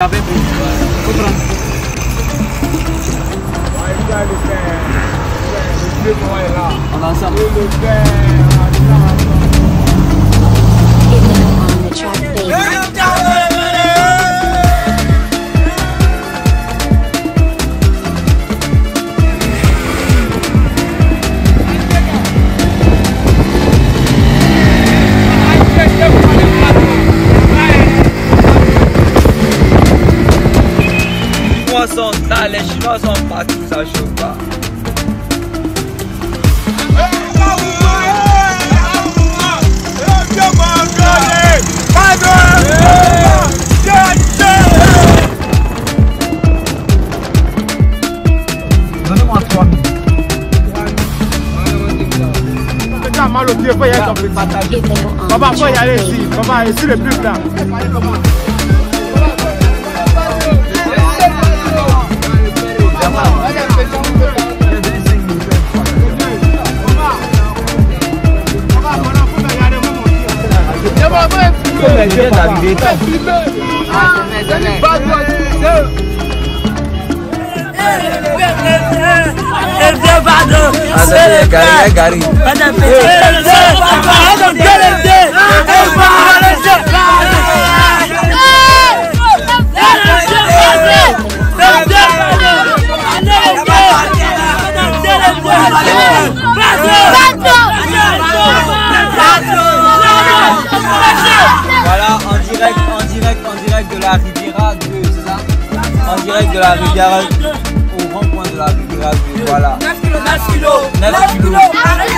Já vem pro. Tô pronto. Vai, Charlie, pé. Vai lá. Vamos lá, not some talent, she not some parties and sugar. Malo, tu es y aller. Papa, faut y aller ici. Papa, ici le plus là. mọ bẹ́ẹ̀ fi lé bẹ́ẹ̀ fi lé ẹni bá tó ọtí lé. Ebi Ìbàdàn, Asẹ́lẹ̀ gàrí gàrí. direct, en direct, en direct de la Riviera 2, c'est ça En direct de la Riviera, au rond-point de la Riviera 2, voilà. 9 kilos, 9 kilos. 9 kilos.